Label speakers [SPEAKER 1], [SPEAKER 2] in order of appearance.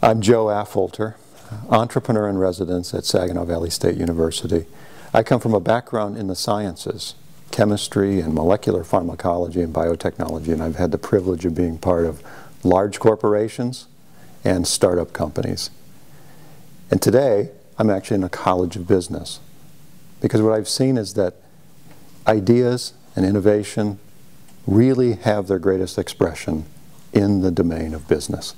[SPEAKER 1] I'm Joe Affholter, entrepreneur in residence at Saginaw Valley State University. I come from a background in the sciences, chemistry and molecular pharmacology and biotechnology, and I've had the privilege of being part of large corporations and startup companies. And today, I'm actually in a college of business. Because what I've seen is that ideas and innovation really have their greatest expression in the domain of business.